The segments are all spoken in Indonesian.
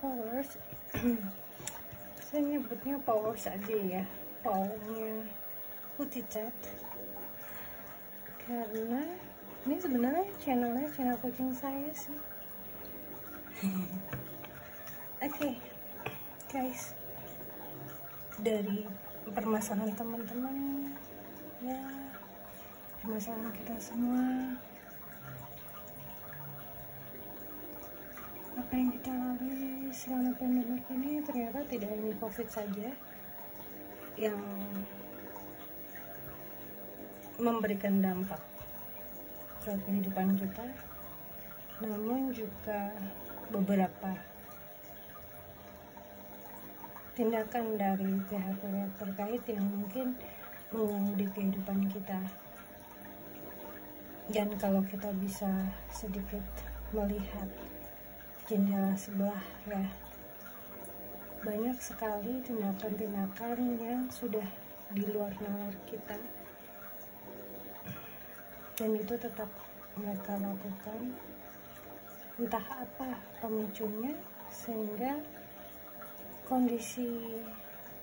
powers saya nyebutnya powers aja ya. Paunya putih cat karena ini sebenarnya channelnya channel kucing saya sih. Oke okay, guys. Dari permasalahan teman-teman ya permasalahan kita semua apa yang kita lalui selama pandemi ini ternyata tidak hanya covid saja yang memberikan dampak ke kehidupan kita namun juga beberapa tindakan dari pihak-pihak terkait yang mungkin mengganggu di kehidupan kita. Dan kalau kita bisa sedikit melihat jendela sebelah ya. Banyak sekali tindakan-tindakan yang sudah di luar nalar kita. Dan itu tetap mereka lakukan. Entah apa pemicunya sehingga kondisi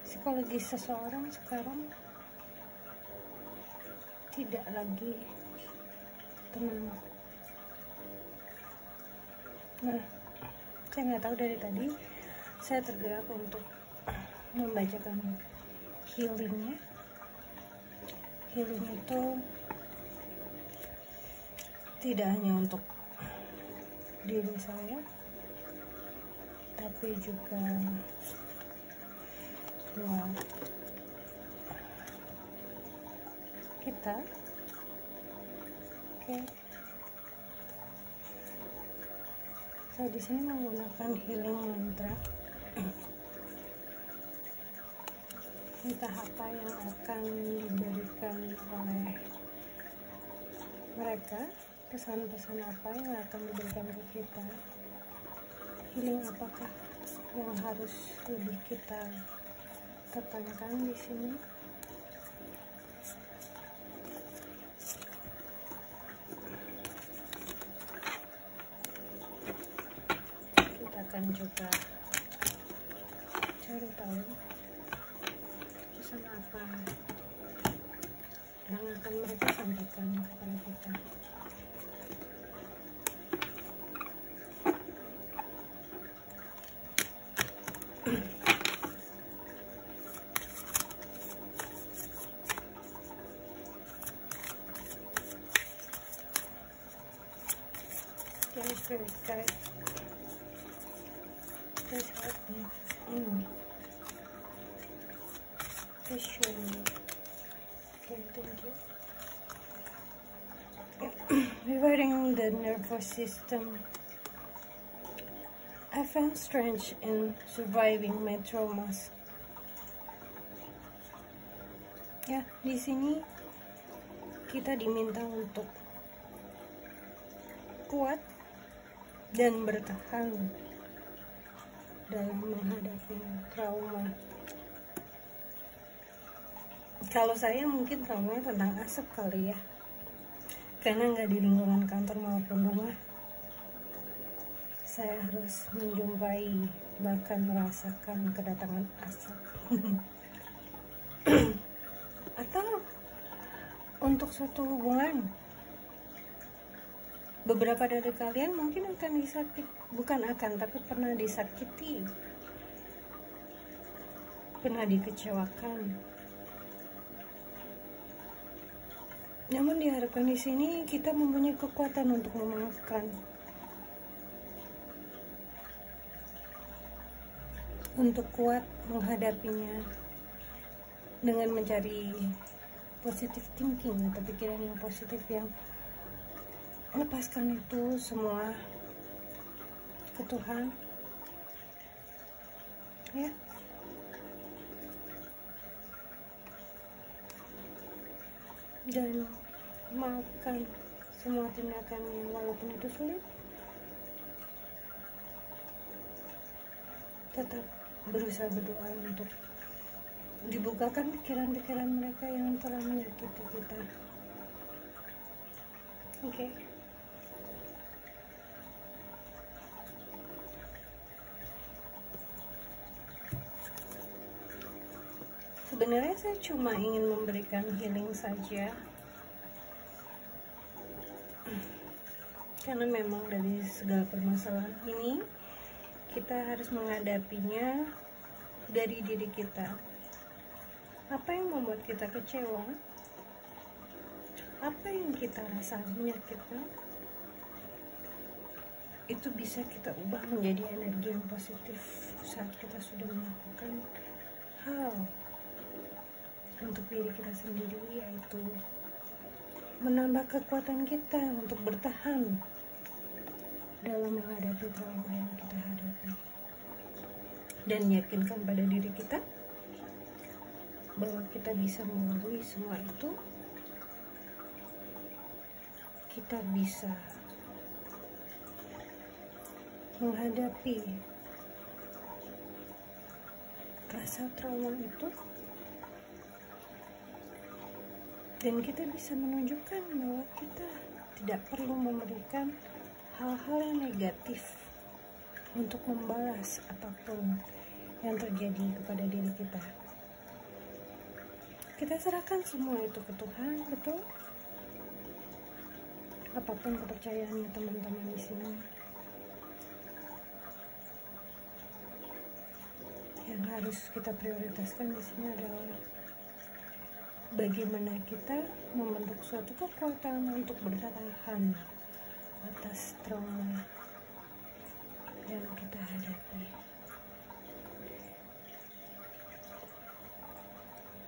psikologis seseorang sekarang tidak lagi tenang. Nah saya nggak tahu dari tadi. Saya tergerak untuk membacakan healingnya. Healing itu tidak hanya untuk diri saya tapi juga buat kita. Oke. okay. Saya di sini menggunakan healing mantra. Entah apa yang akan diberikan oleh mereka pesan-pesan apa yang akan diberikan ke kita. Healing apakah yang harus lebih kita tekankan di sini akan juga cari tahu pesan apa yang akan mereka sampaikan kepada kita guys, guys. Please help me. Mm. Thank you. Rewriting the nervous system. I found strength in surviving my traumas. Ya, di sini kita diminta untuk kuat dan bertahan dalam menghadapi trauma kalau saya mungkin traumanya tentang asap kali ya. Karena nggak di lingkungan kantor maupun rumah saya harus menjumpai bahkan merasakan kedatangan asap. Atau untuk suatu hubungan beberapa dari kalian mungkin akan disakiti bukan akan tapi pernah disakiti. Pernah dikecewakan namun diharapkan di sini kita mempunyai kekuatan untuk memaafkan untuk kuat menghadapinya dengan mencari positive thinking atau pikiran yang positif yang lepaskan itu semua ke Tuhan ya dan maafkan semua tindakan walaupun itu sulit tetap berusaha berdoa untuk dibukakan pikiran-pikiran mereka yang telah menyakiti kita oke okay. Sebenarnya saya cuma ingin memberikan healing saja. Karena memang dari segala permasalahan ini kita harus menghadapinya dari diri kita. Apa yang membuat kita kecewa? Apa yang kita rasa menyakitkan? Itu bisa kita ubah menjadi energi yang positif saat kita sudah melakukan hal untuk diri kita sendiri yaitu menambah kekuatan kita untuk bertahan dalam menghadapi trauma yang kita hadapi. Dan yakinkan pada diri kita bahwa kita bisa melalui semua itu. Kita bisa menghadapi rasa trauma itu dan kita bisa menunjukkan bahwa kita tidak perlu memberikan hal-hal yang negatif untuk membalas apa pun yang terjadi kepada diri kita. Kita serahkan semua itu ke Tuhan betul? Apa pun kepercayaannya teman-teman di sini. Yang harus kita prioritaskan di sini adalah bagaimana kita membentuk suatu kekuatan untuk bertahan atas trauma yang kita hadapi.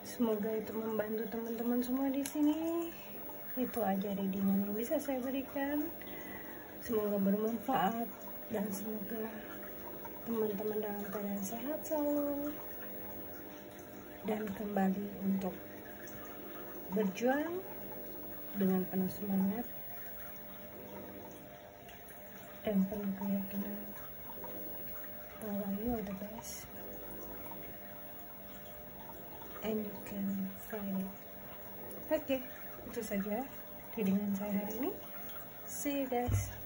Semoga itu membantu teman-teman semua di sini. Itu aja readingan yang bisa saya berikan. Semoga bermanfaat dan semoga teman-teman dalam keadaan sehat selalu dan kembali untuk berjuang dengan penuh semangat dan penuh keyakinan bahwa you are the best and you can find it. Oke okay, itu saja readingan saya hari ini. See you guys